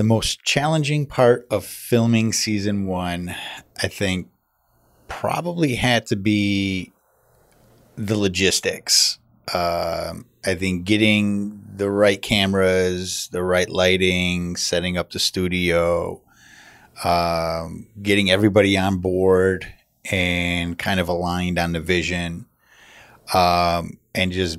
The most challenging part of filming season one, I think, probably had to be the logistics. Um, I think getting the right cameras, the right lighting, setting up the studio, um, getting everybody on board and kind of aligned on the vision, um, and just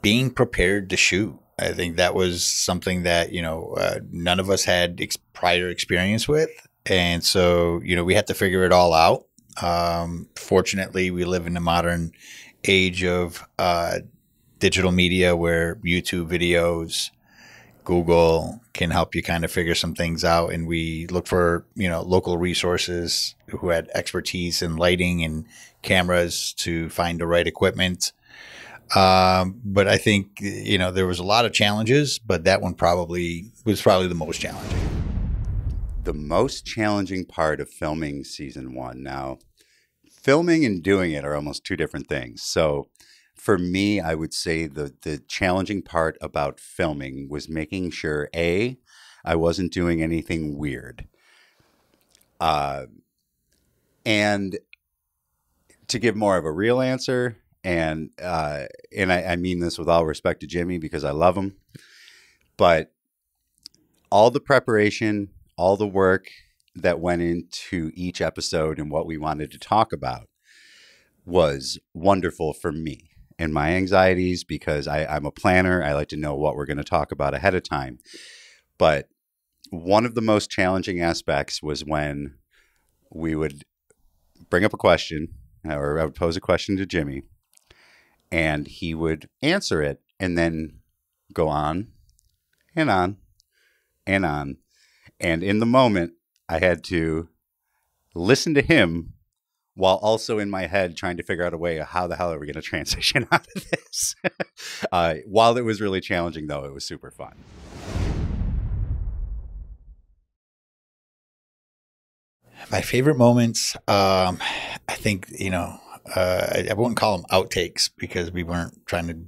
being prepared to shoot. I think that was something that you know uh, none of us had ex- prior experience with, and so you know we had to figure it all out. Um, fortunately, we live in the modern age of uh, digital media where YouTube videos, Google can help you kind of figure some things out. And we look for, you know, local resources who had expertise in lighting and cameras to find the right equipment. Um, but I think, you know, there was a lot of challenges, but that one probably was probably the most challenging. The most challenging part of filming season one. Now, filming and doing it are almost two different things. So, for me, I would say the the challenging part about filming was making sure a I wasn't doing anything weird, uh, and to give more of a real answer, and uh, and I, I mean this with all respect to Jimmy because I love him, but all the preparation, all the work that went into each episode and what we wanted to talk about was wonderful for me and my anxieties because I, I'm a planner. I like to know what we're going to talk about ahead of time. But one of the most challenging aspects was when we would bring up a question or I would pose a question to Jimmy and he would answer it and then go on and on and on. And in the moment, I had to listen to him while also in my head trying to figure out a way of how the hell are we going to transition out of this. uh, while it was really challenging, though, it was super fun. My favorite moments, um, I think, you know, uh, I, I wouldn't call them outtakes because we weren't trying to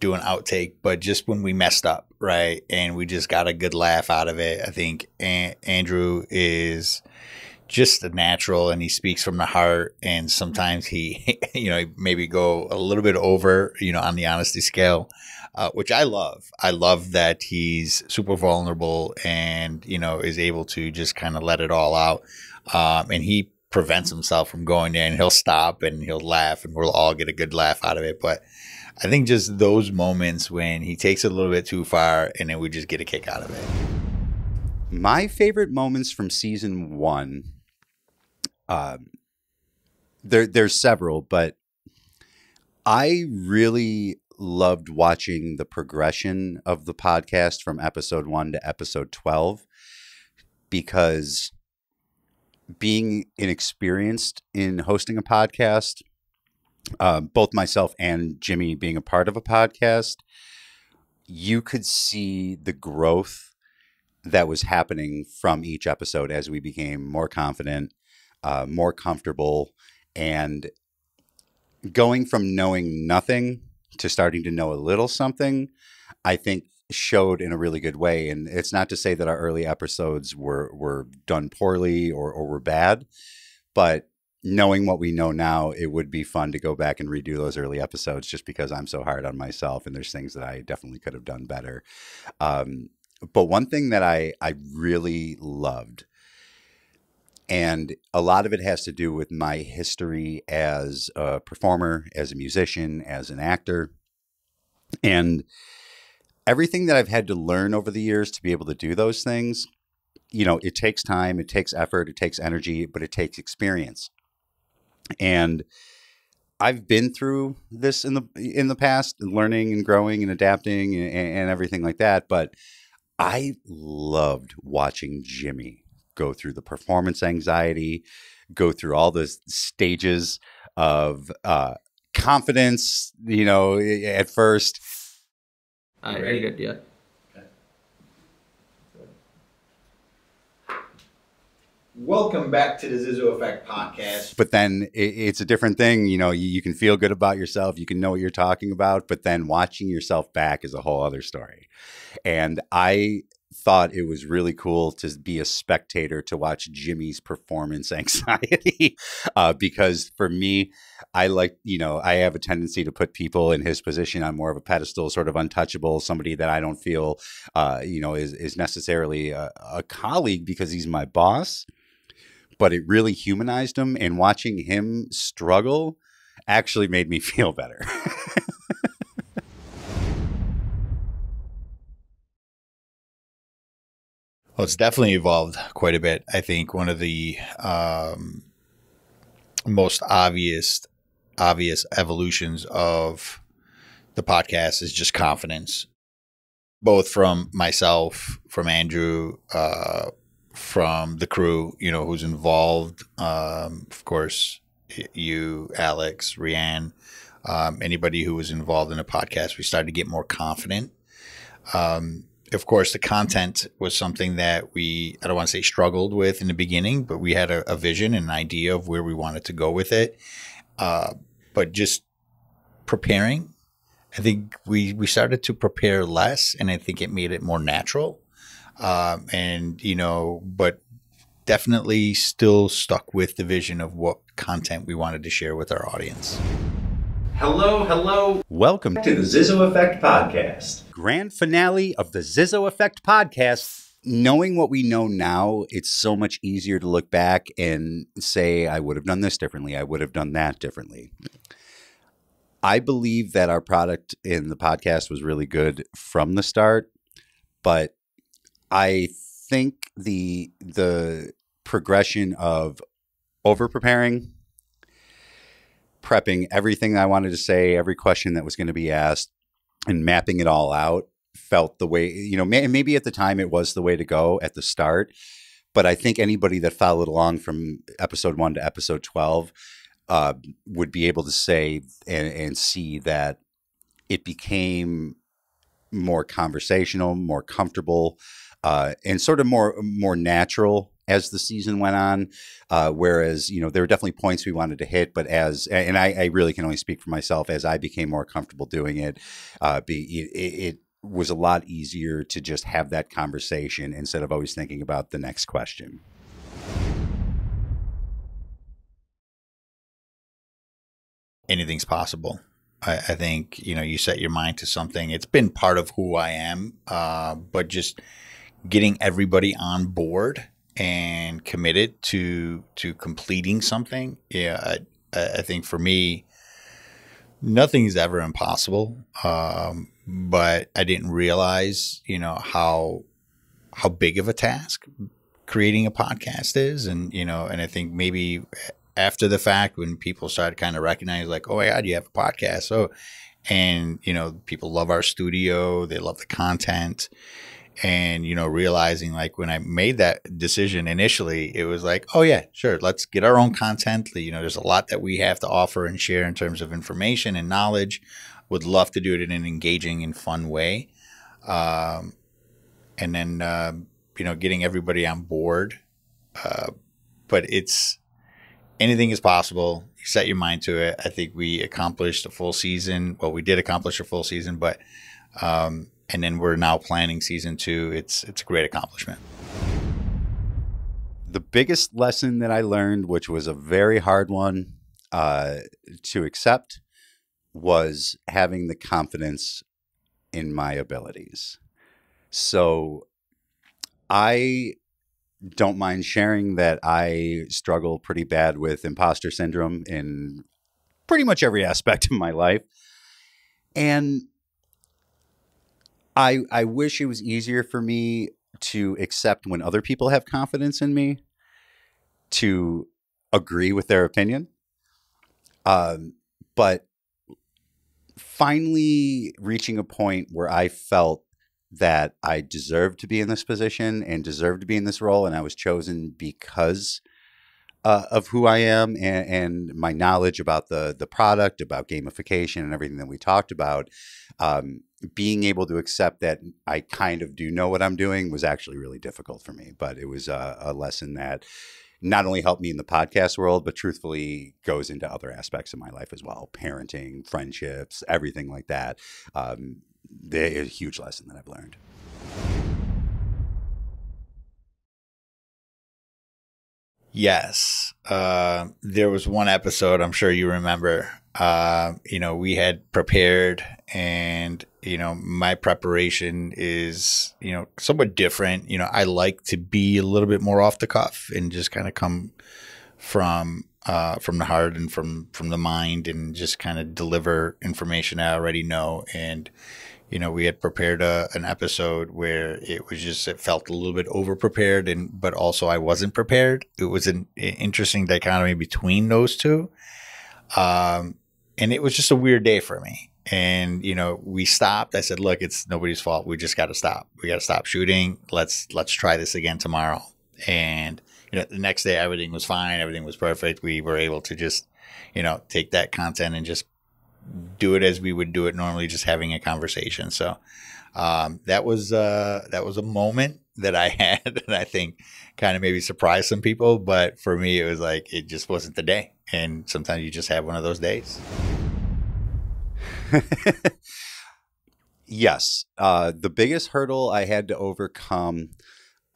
do an outtake, but just when we messed up, right? And we just got a good laugh out of it. I think a- Andrew is just a natural and he speaks from the heart. And sometimes he, you know, maybe go a little bit over, you know, on the honesty scale. Uh, which I love. I love that he's super vulnerable and you know is able to just kind of let it all out. Um, and he prevents himself from going and he'll stop and he'll laugh, and we'll all get a good laugh out of it. But I think just those moments when he takes it a little bit too far, and then we just get a kick out of it. My favorite moments from season one, um, there there's several, but I really loved watching the progression of the podcast from episode one to episode twelve because being inexperienced in hosting a podcast, uh, both myself and Jimmy being a part of a podcast, you could see the growth that was happening from each episode as we became more confident, uh, more comfortable, and going from knowing nothing to starting to know a little something, I think showed in a really good way. And it's not to say that our early episodes were were done poorly or, or were bad, but knowing what we know now, it would be fun to go back and redo those early episodes just because I'm so hard on myself and there's things that I definitely could have done better. Um, but one thing that I, I really loved, and a lot of it has to do with my history as a performer, as a musician, as an actor. And everything that I've had to learn over the years to be able to do those things, you know, it takes time, it takes effort, it takes energy, but it takes experience. And I've been through this in the in the past, learning and growing and adapting and, and everything like that. But I loved watching Jimmy go through the performance anxiety, go through all the stages of uh, confidence. You know, at first. I, I good, yeah. Welcome back to the ZIZO Effect podcast. But then it, it's a different thing. You know, you, you can feel good about yourself. You can know what you're talking about. But then watching yourself back is a whole other story. And I thought it was really cool to be a spectator to watch Jimmy's performance anxiety. uh, because for me, I like, you know, I have a tendency to put people in his position on more of a pedestal, sort of untouchable, somebody that I don't feel, uh, you know, is, is necessarily a, a colleague because he's my boss. But it really humanized him, and watching him struggle actually made me feel better. Well, it's definitely evolved quite a bit. I think one of the um, most obvious obvious evolutions of the podcast is just confidence, both from myself, from Andrew, uh, from the crew, you know, who's involved. Um, of course, you, Alex, Rianne, um, anybody who was involved in a podcast, we started to get more confident. Um, of course, the content was something that we, I don't want to say struggled with in the beginning, but we had a, a vision and an idea of where we wanted to go with it. Uh, but just preparing, I think we, we started to prepare less, and I think it made it more natural. Um, and, you know, but definitely still stuck with the vision of what content we wanted to share with our audience. Hello, hello. Welcome to the ZIZO Effect Podcast. Grand finale of the ZIZO Effect Podcast. Knowing what we know now, it's so much easier to look back and say, I would have done this differently. I would have done that differently. I believe that our product in the podcast was really good from the start, but I think the the progression of over preparing prepping everything I wanted to say, every question that was going to be asked, and mapping it all out felt the way, you know, may, maybe at the time it was the way to go at the start. But I think anybody that followed along from episode one to episode 12 uh, would be able to say and, and see that it became more conversational, more comfortable, uh, and sort of more more natural as the season went on. Uh, whereas, you know, there were definitely points we wanted to hit, but as, and I, I really can only speak for myself, as I became more comfortable doing it, uh, be, it, it was a lot easier to just have that conversation instead of always thinking about the next question. Anything's possible. I, I, think you know you set your mind to something. It's been part of who I am, uh, but just getting everybody on board and committed to to completing something, yeah, I, I think for me, nothing is ever impossible. Um, but I didn't realize, you know, how how big of a task creating a podcast is, and you know, and I think maybe after the fact when people started kind of recognizing, like, oh my god, you have a podcast, so, and you know, people love our studio, they love the content and you know realizing like when i made that decision initially it was like oh yeah sure let's get our own content. You know there's a lot that we have to offer and share in terms of information and knowledge. Would love to do it in an engaging and fun way. Um, and then uh, you know getting everybody on board uh, but it's anything is possible. You set your mind to it. I think we accomplished a full season. Well we did accomplish a full season but um, and then we're now planning season two. It's it's a great accomplishment. The biggest lesson that I learned, which was a very hard one uh, to accept, was having the confidence in my abilities. So I don't mind sharing that I struggle pretty bad with imposter syndrome in pretty much every aspect of my life. And I I wish it was easier for me to accept when other people have confidence in me to agree with their opinion. Um, but finally reaching a point where I felt that I deserved to be in this position and deserved to be in this role, and I was chosen because uh, of who I am and, and, my knowledge about the the product, about gamification, and everything that we talked about. Um, being able to accept that I kind of do know what I'm doing was actually really difficult for me. But it was a, a lesson that not only helped me in the podcast world, but truthfully goes into other aspects of my life as well parenting, friendships, everything like that. Um, a huge lesson that I've learned. Yes. Uh, there was one episode, I'm sure you remember. Uh, you know, we had prepared, and, you know, my preparation is, you know, somewhat different. You know, I like to be a little bit more off the cuff and just kind of come from. Uh, from the heart and from from the mind, and just kind of deliver information I already know. And you know, we had prepared a, an episode where it was just it felt a little bit over prepared, and but also I wasn't prepared. It was an interesting dichotomy between those two, um, and it was just a weird day for me. And you know, we stopped. I said, "Look, it's nobody's fault. We just got to stop. We got to stop shooting. Let's let's try this again tomorrow." And you know, the next day everything was fine. Everything was perfect. We were able to just, you know, take that content and just do it as we would do it normally, just having a conversation. So um, that was uh, that was a moment that I had, and I think kind of maybe surprised some people. But for me, it was like it just wasn't the day, and sometimes you just have one of those days. yes, uh, the biggest hurdle I had to overcome.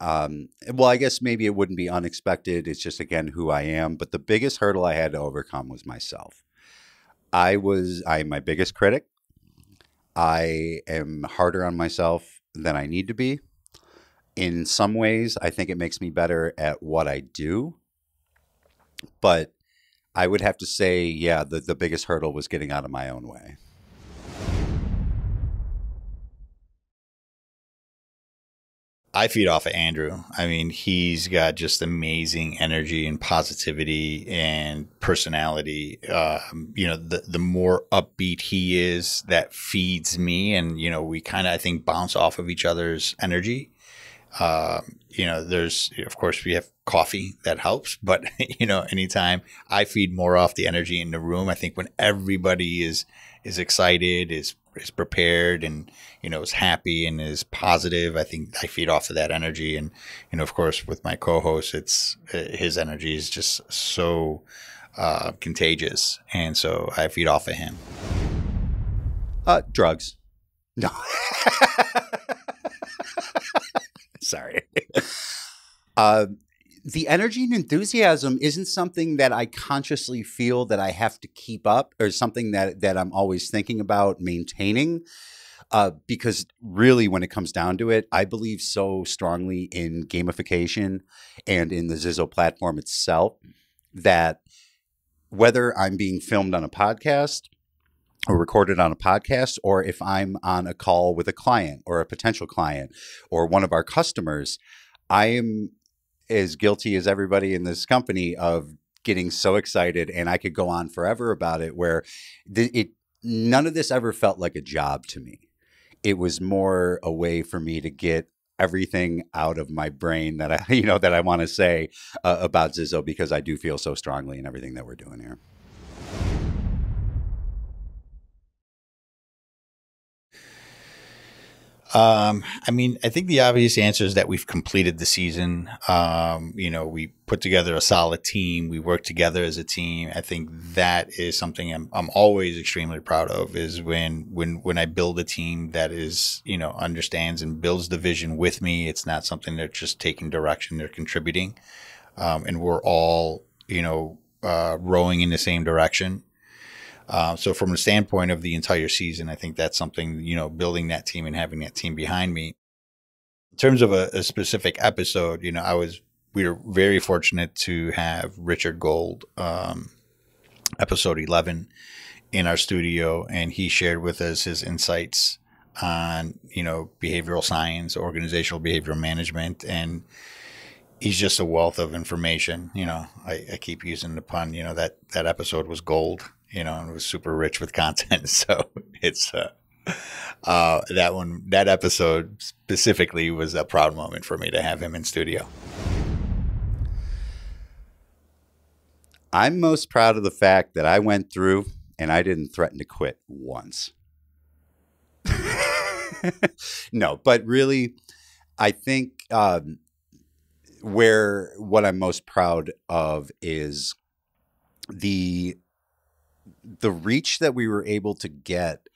Um, well, I guess maybe it wouldn't be unexpected. It's just again who I am. But the biggest hurdle I had to overcome was myself. I was I'm my biggest critic. I am harder on myself than I need to be. In some ways, I think it makes me better at what I do. But I would have to say, yeah, the, the biggest hurdle was getting out of my own way. I feed off of Andrew. I mean, he's got just amazing energy and positivity and personality. Um, you know, the the more upbeat he is, that feeds me, and you know, we kind of I think bounce off of each other's energy. Uh, you know, there's of course we have coffee that helps, but you know, anytime I feed more off the energy in the room, I think when everybody is is excited, is is prepared and you know is happy and is positive i think i feed off of that energy. And you know of course with my co-host it's uh, his energy is just so uh, contagious. And so i feed off of him. Uh drugs. No. Sorry. Uh the energy and enthusiasm isn't something that I consciously feel that I have to keep up or something that that I'm always thinking about maintaining. Uh, because really, when it comes down to it, I believe so strongly in gamification and in the ZIZO platform itself that whether I'm being filmed on a podcast or recorded on a podcast, or if I'm on a call with a client or a potential client or one of our customers, I am as guilty as everybody in this company of getting so excited and I could go on forever about it where th- it none of this ever felt like a job to me. It was more a way for me to get everything out of my brain that I you know that I want to say uh, about ZIZO because I do feel so strongly in everything that we're doing here. Um, I mean, I think the obvious answer is that we've completed the season. Um, you know, we put together a solid team. We work together as a team. I think that is something I'm, I'm always extremely proud of is when, when, when I build a team that is, you know, understands and builds the vision with me. It's not something they're just taking direction. They're contributing. Um, and we're all, you know, uh, rowing in the same direction. Uh, so from the standpoint of the entire season, I think that's something, you know, building that team and having that team behind me. In terms of a, a specific episode, you know, I was, we were very fortunate to have Richard Gold, um, episode 11 in our studio, and he shared with us his insights on, you know, behavioral science, organizational behavioral management, and he's just a wealth of information. You know, I, I keep using the pun, you know, that, that episode was gold you know, and was super rich with content. So it's uh, uh, that one, that episode specifically was a proud moment for me to have him in studio. I'm most proud of the fact that I went through and I didn't threaten to quit once. no, but really, I think um, where what I'm most proud of is the the reach that we were able to get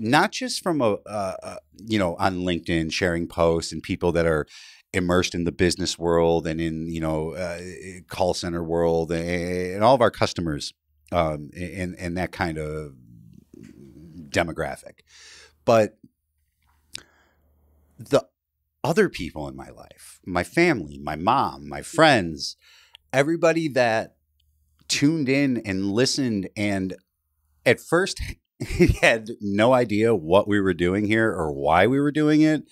not just from a, uh, uh, you know on linkedin sharing posts and people that are immersed in the business world and in you know uh, call center world and, and all of our customers um, and and that kind of demographic, but the other people in my life, my family, my mom, my friends, everybody that tuned in and listened and at first he had no idea what we were doing here or why we were doing it,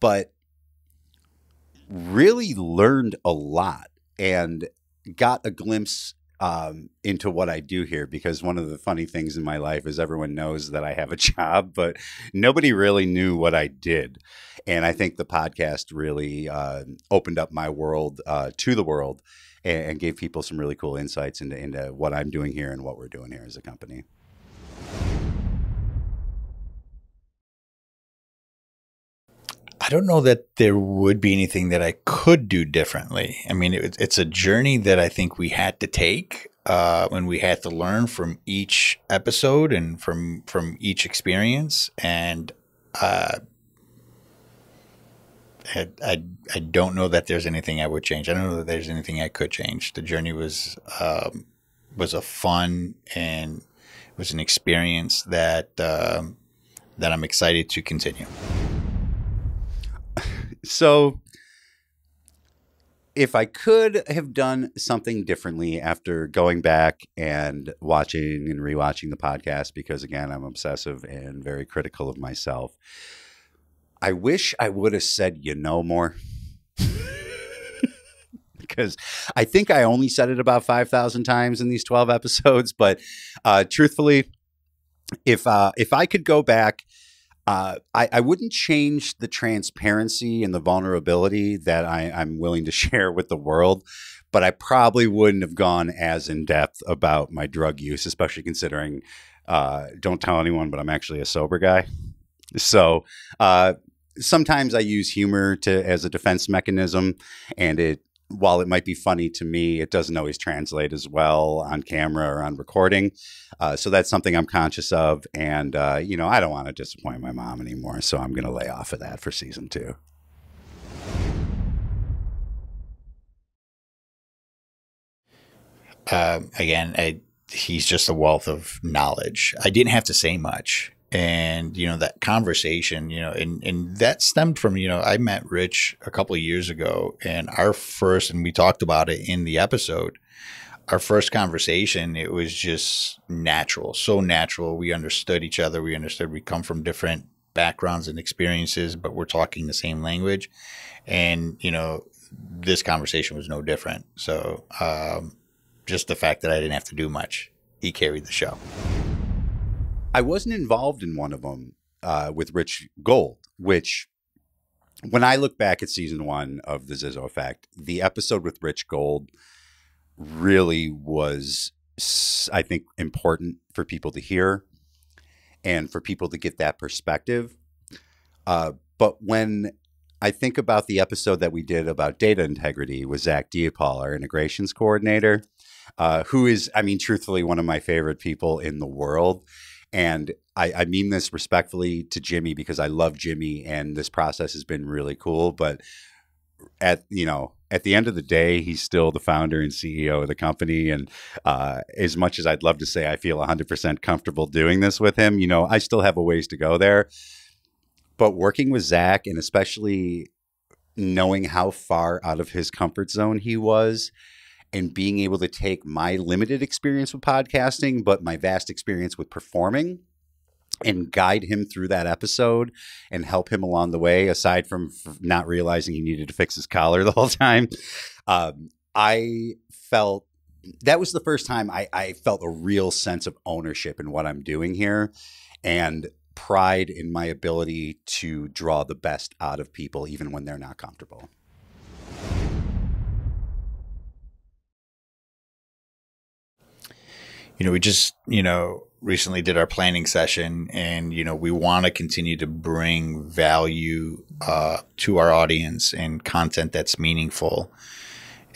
but really learned a lot and got a glimpse um, into what I do here because one of the funny things in my life is everyone knows that I have a job, but nobody really knew what I did. And I think the podcast really uh, opened up my world uh, to the world and, and, gave people some really cool insights into, into what I'm doing here and what we're doing here as a company. I don't know that there would be anything that I could do differently. I mean, it, it's a journey that I think we had to take uh, when we had to learn from each episode and from from each experience. And uh, I, I, don't know that there's anything I would change. I don't know that there's anything I could change. The journey was um, was a fun and was an experience that um, that I'm excited to continue. So, if I could have done something differently after going back and watching and rewatching the podcast, because again, I'm obsessive and very critical of myself, I wish I would have said, you know, more. because I think I only said it about 5,000 times in these 12 episodes. But uh, truthfully, if, uh, if I could go back uh, I, I, wouldn't change the transparency and the vulnerability that I, am willing to share with the world, but I probably wouldn't have gone as in depth about my drug use, especially considering uh, don't tell anyone, but I'm actually a sober guy. So uh, sometimes I use humor to as a defense mechanism, and it while it might be funny to me, it doesn't always translate as well on camera or on recording. Uh, so that's something I'm conscious of. And, uh, you know, I don't want to disappoint my mom anymore. So I'm going to lay off of that for season two. Uh, again, I, he's just a wealth of knowledge. I didn't have to say much and you know that conversation you know and and that stemmed from you know i met rich a couple of years ago and our first and we talked about it in the episode our first conversation it was just natural so natural. We understood each other we understood we come from different backgrounds and experiences but we're talking the same language and you know this conversation was no different. So um, just the fact that i didn't have to do much he carried the show I wasn't involved in one of them uh, with Rich Gold, which when I look back at season one of the ZIZO Effect, the episode with Rich Gold really was, I think, important for people to hear and for people to get that perspective. Uh, but when I think about the episode that we did about data integrity with Zach Diapol, our integrations coordinator, uh, who is, I mean, truthfully, one of my favorite people in the world. And I, I mean this respectfully to Jimmy because I love Jimmy and this process has been really cool. But at you know at the end of the day, he's still the founder and CEO of the company. And uh, as much as I'd love to say I feel 100% comfortable doing this with him, you know, I still have a ways to go there. But working with Zach and especially knowing how far out of his comfort zone he was and being able to take my limited experience with podcasting, but my vast experience with performing and guide him through that episode and help him along the way, aside from not realizing he needed to fix his collar the whole time. Um, I felt that was the first time I, I felt a real sense of ownership in what I'm doing here and pride in my ability to draw the best out of people, even when they're not comfortable. You know, we just, you know, recently did our planning session and, you know, we want to continue to bring value uh, to our audience and content that's meaningful.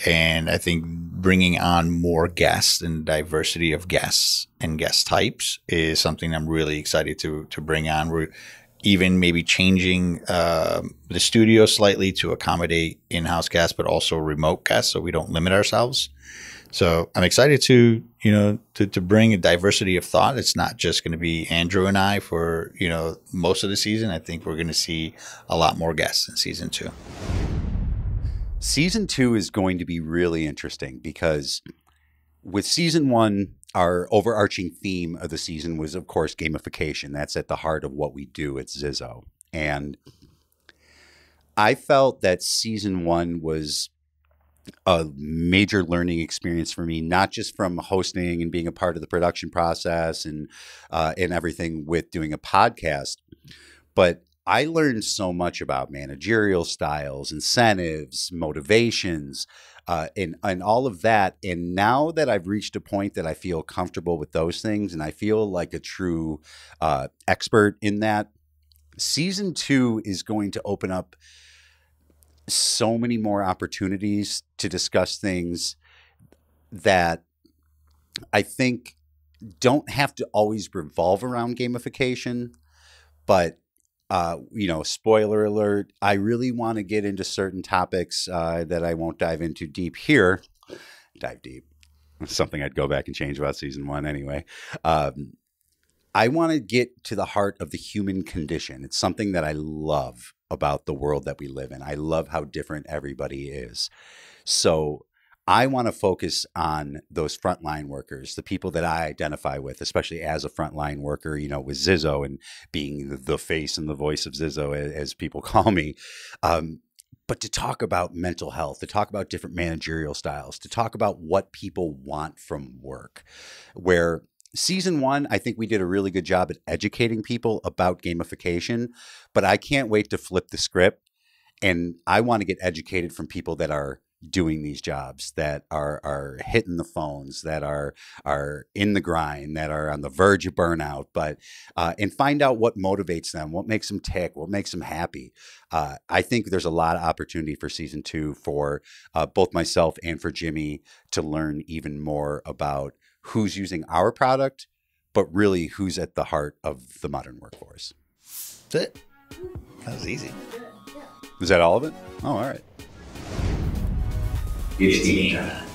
And I think bringing on more guests and diversity of guests and guest types is something I'm really excited to to bring on. We're even maybe changing uh, the studio slightly to accommodate in-house guests, but also remote guests, so we don't limit ourselves. So I'm excited to you know to to bring a diversity of thought. It's not just going to be Andrew and I for you know most of the season. I think we're going to see a lot more guests in season two. Season two is going to be really interesting because with season one, our overarching theme of the season was, of course, gamification. That's at the heart of what we do at ZIZO. And I felt that season one was a major learning experience for me, not just from hosting and being a part of the production process and uh, and everything with doing a podcast, but I learned so much about managerial styles, incentives, motivations, uh, and and all of that. And now that I've reached a point that I feel comfortable with those things, and I feel like a true uh, expert in that, season two is going to open up so many more opportunities to discuss things that I think don't have to always revolve around gamification, but uh, you know, spoiler alert, I really want to get into certain topics uh, that I won't dive into deep here. Dive deep. Something I'd go back and change about season one anyway. Um, I want to get to the heart of the human condition. It's something that I love about the world that we live in. I love how different everybody is. So I want to focus on those frontline workers, the people that I identify with, especially as a frontline worker, you know, with ZIZO and being the face and the voice of ZIZO, as people call me. Um, but to talk about mental health, to talk about different managerial styles, to talk about what people want from work, where season one, I think we did a really good job at educating people about gamification, but I can't wait to flip the script. And I want to get educated from people that are doing these jobs that are are hitting the phones that are are in the grind that are on the verge of burnout but uh, and find out what motivates them what makes them tick what makes them happy uh, i think there's a lot of opportunity for season two for uh, both myself and for jimmy to learn even more about who's using our product but really who's at the heart of the modern workforce That's it. That was easy. is that all of it oh all right It's game time.